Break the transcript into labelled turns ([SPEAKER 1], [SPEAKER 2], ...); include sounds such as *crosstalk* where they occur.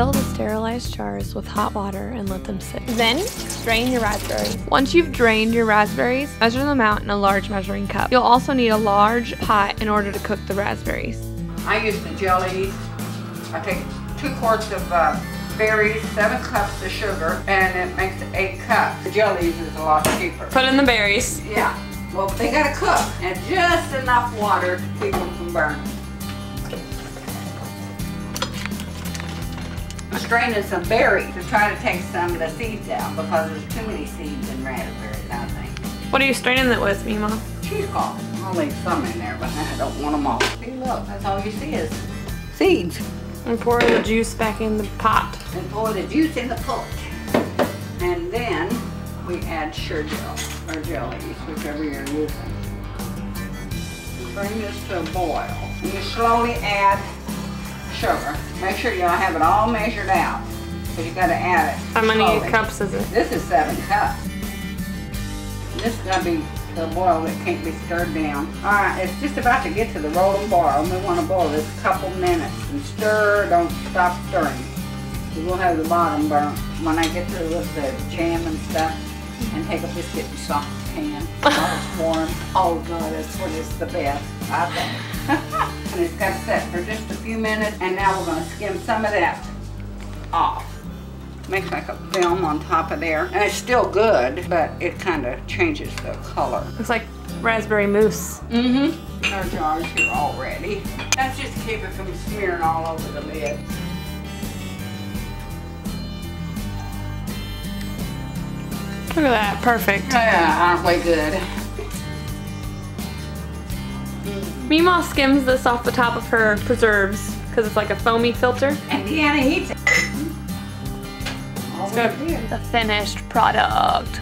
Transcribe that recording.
[SPEAKER 1] Fill the sterilized jars with hot water and let them sit.
[SPEAKER 2] Then, strain your raspberries.
[SPEAKER 1] Once you've drained your raspberries, measure them out in a large measuring cup. You'll also need a large pot in order to cook the raspberries.
[SPEAKER 3] I use the jellies. I take two quarts of uh, berries, seven cups of sugar, and it makes eight cups. The jellies is a lot cheaper.
[SPEAKER 2] Put in the berries.
[SPEAKER 3] Yeah. Well, they gotta cook, and just enough water to keep them from burning. Straining some berries to try to take some of the seeds out because there's too many seeds in raspberries, I think.
[SPEAKER 1] What are you straining it with, Mema?
[SPEAKER 3] Cheesecloth. I'll leave some in there, but I don't want them all. See, look, that's all you see is seeds.
[SPEAKER 1] And pour the juice back in the pot.
[SPEAKER 3] And pour the juice in the pot. And then we add Sure-Jell, or jellies, whichever you're using. Bring this to a boil. And you slowly add sugar. Make sure you have it all measured out. Because you gotta add it.
[SPEAKER 1] How many
[SPEAKER 3] slowly.
[SPEAKER 1] cups is it?
[SPEAKER 3] This is seven cups. This is gonna be to a boil that can't be stirred down. All right, it's just about to get to the rolling boil. We want to boil this a couple minutes and stir. Don't stop stirring. We will have the bottom burnt when I get through with the jam and stuff. And take a biscuit and soft pan while it's warm. Oh God, that's when it's the best, I think. *laughs* and it's got to set for just a few minutes. And now we're gonna skim some of that off. Makes like a film on top of there. And it's still good, but it kind of changes the color.
[SPEAKER 1] Looks like raspberry mousse.
[SPEAKER 3] Mm-hmm. Our jar's here already. That's just to keep it from smearing all over the lid.
[SPEAKER 1] Look at that, perfect.
[SPEAKER 3] Yeah, aren't we good?
[SPEAKER 1] Mema skims this off the top of her preserves because it's like a foamy filter.
[SPEAKER 3] And Deanna eats it. All
[SPEAKER 1] good.
[SPEAKER 3] we did.
[SPEAKER 1] The finished product.